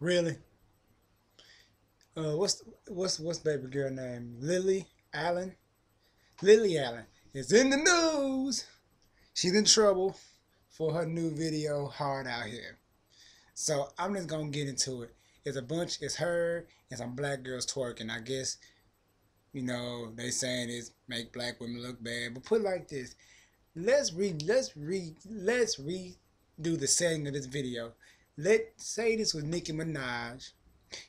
Really? Uh, what's what's what's baby girl name? Lily Allen. Lily Allen is in the news. She's in trouble for her new video, Hard Out Here. So I'm just gonna get into it. It's a bunch. It's her and some black girls twerking. I guess you know they saying it's make black women look bad. But put like this: let's read. Let's read. Let's redo the setting of this video. Let's say this was Nicki Minaj,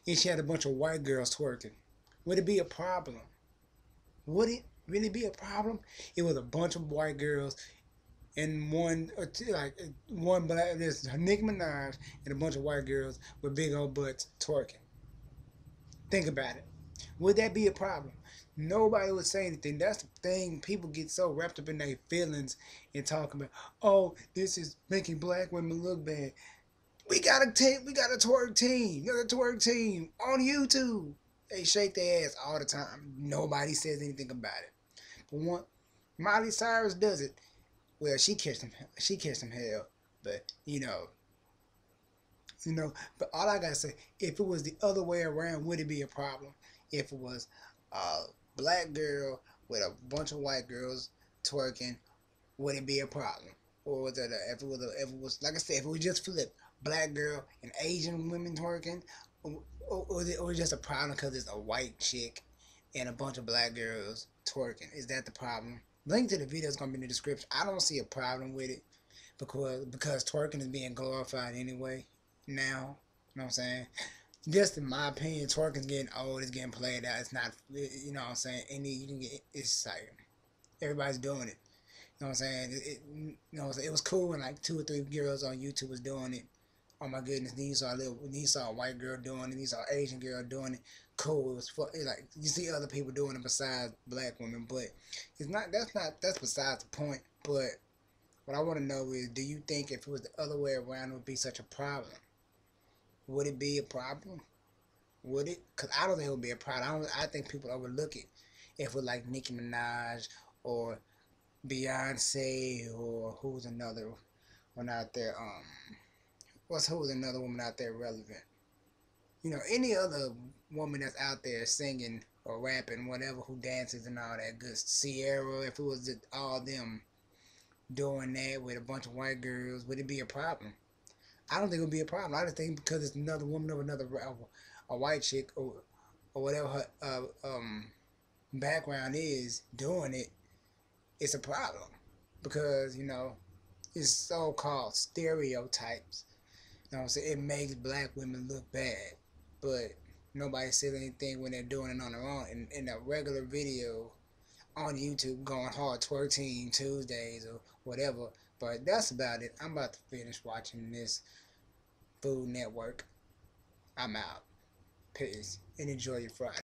and she had a bunch of white girls twerking. Would it be a problem? Would it really be a problem? It was a bunch of white girls and one uh, or two, like uh, one black there's Nicki Minaj and a bunch of white girls with big old butts twerking. Think about it. Would that be a problem? Nobody would say anything. That's the thing. People get so wrapped up in their feelings and talking about, oh, this is making black women look bad. We got a team. We got a twerk team. We got a twerk team on YouTube. They shake their ass all the time. Nobody says anything about it. But one, Miley Cyrus does it. Well, she kissed him. She kissed him hell. But you know, you know. But all I gotta say, if it was the other way around, would it be a problem? If it was a black girl with a bunch of white girls twerking, would it be a problem? Or was it a, if it was a, if it was like I said, if it was just flipped, black girl and Asian women twerking, or, or, or, it, or just a problem because it's a white chick and a bunch of black girls twerking? Is that the problem? Link to the video is gonna be in the description. I don't see a problem with it because because twerking is being glorified anyway now. You know what I'm saying? Just in my opinion, twerking's getting old. It's getting played out. It's not. You know what I'm saying? Any you can get. It's like everybody's doing it. Know what I'm saying? It, it, you know, it was cool when like two or three girls on YouTube was doing it. Oh my goodness, these saw a little, these saw a white girl doing it, these saw Asian girl doing it. Cool, it was fun. It like you see other people doing it besides black women, but it's not. That's not. That's besides the point. But what I want to know is, do you think if it was the other way around, it would be such a problem? Would it be a problem? Would it? Cause I don't think it would be a problem. I, I think people overlook it. If it was like Nicki Minaj or Beyonce or who's another one out there? Um, what's who's another woman out there relevant? You know, any other woman that's out there singing or rapping, whatever, who dances and all that good. Ciara, if it was all them doing that with a bunch of white girls, would it be a problem? I don't think it would be a problem. I just think because it's another woman of another a white chick or or whatever her uh, um, background is doing it, it's a problem because you know it's so called stereotypes. You know I'm saying? It makes black women look bad, but nobody says anything when they're doing it on their own. In, in a regular video on YouTube going hard twerk team Tuesdays or whatever. But that's about it. I'm about to finish watching this Food Network. I'm out. Peace and enjoy your Friday.